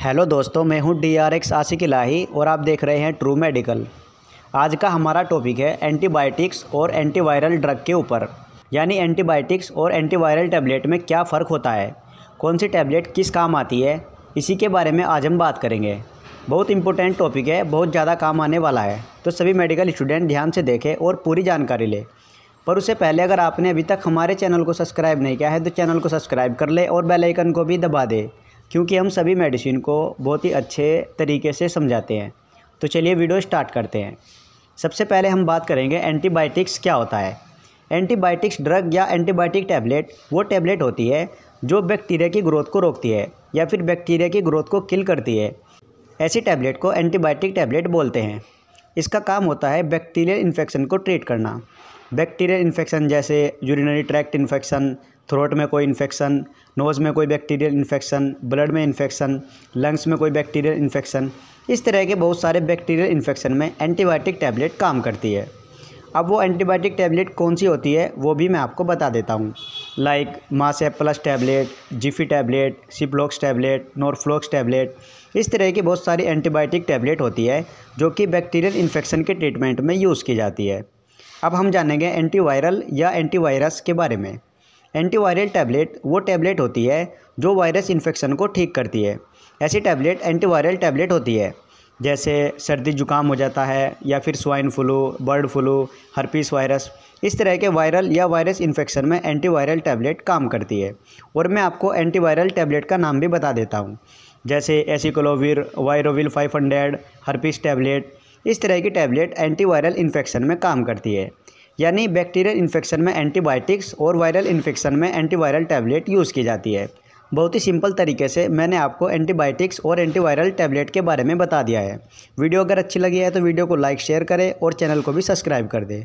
Hello दोस्तों, मैं हूँ D R X Ashiq Elahi और आप देख रहे हैं ट्रू मेडिकल आज का हमारा टॉपिक है एंटीबायोटिक्स और एंटीवायरल ड्रग के ऊपर। यानी एंटीबायोटिक्स और एंटीवायरल टैबलेट में क्या फ़र्क होता है? कौन सी टैबलेट किस काम आती है? इसी के बारे में आज हम बात करेंगे। बहुत इंपॉर्टेंट टॉपिक है, बहुत ज़्यादा काम आने वाला है। तो सभी मेडिकल स्टूडेंट ध्यान से देखें और पूरी जानकारी लें। पर उससे पहले अगर आपने अभी तक हमारे चैनल को सब्सक्राइब नहीं किया है तो चैनल को सब्सक्राइब कर ले और बेल आइकन को भी दबा दे। क्योंकि हम सभी मेडिसिन को बहुत ही अच्छे तरीके से समझाते हैं। तो चलिए वीडियो स्टार्ट करते हैं। सबसे पहले हम बात करेंगे एंटीबायोटिक्स क्या होता है। एंटीबायोटिक्स ड्रग या एंटीबायोटिक टैबलेट, वो टैबलेट होती है जो बैक्टीरिया की ग्रोथ को रोकती है या फिर बैक्टीरिया की ग्रोथ को किल करती है। ऐसी टैबलेट को एंटीबायोटिक टैबलेट बोलते हैं। इसका काम होता है बैक्टीरियल इन्फेक्शन को ट्रीट करना। बैक्टीरियल इन्फेक्शन जैसे यूरिनरी ट्रैक्ट इन्फेक्शन थ्रोट में कोई इन्फेक्शन नोज़ में कोई बैक्टीरियल इन्फेक्शन ब्लड में इन्फेक्शन लंग्स में कोई बैक्टीरियल इन्फेक्शन इस तरह के बहुत सारे बैक्टीरियल इन्फेक्शन में एंटीबायोटिक टैबलेट काम करती है। अब वो एंटीबायोटिक टैबलेट कौन सी होती है, वो भी मैं आपको बता देता हूँ। Like मासेप plus tablet Zifi tablet Ciplox tablet Norflox tablet इस तरह की बहुत सारी एंटीबायोटिक टैबलेट होती है, जो कि बैक्टीरियल इन्फेक्शन के ट्रीटमेंट में यूज़ की जाती है। अब हम जानेंगे एंटीवायरल या एंटीवायरस के बारे में। एंटीवायरल टैबलेट, वो टैबलेट होती है जो वायरस इन्फेक्शन को ठीक करती है। ऐसी टैबलेट, एंटीवायरल टैबलेट होती है, जैसे सर्दी, जुकाम हो जाता है या फिर swine flu, bird flu, herpes virus, इस तरह के वायरल या वायरस इन्फेक्शन में एंटीवायरल टैबलेट काम करती है। और मैं आपको एंटीवायरल टैबलेट का नाम भी बता देता हूँ, जैसे एसिकोलोविर, वायरोविल 500 हर्पीस टैबलेट, इस तरह की टैबलेट एंटीवायरल इन्फेक्शन में काम करती है। यानी बैक्टीरियल इन्फेक्शन में एंटीबायोटिक्स और वायरल इन्फेक्शन में एंटीवायरल टैबलेट यूज़ की जाती है। बहुत ही सिंपल तरीके से मैंने आपको एंटीबायोटिक्स और एंटीवायरल टैबलेट के बारे में बता दिया है। वीडियो अगर अच्छी लगी है तो वीडियो को लाइक, शेयर करें और चैनल को भी सब्सक्राइब कर दें।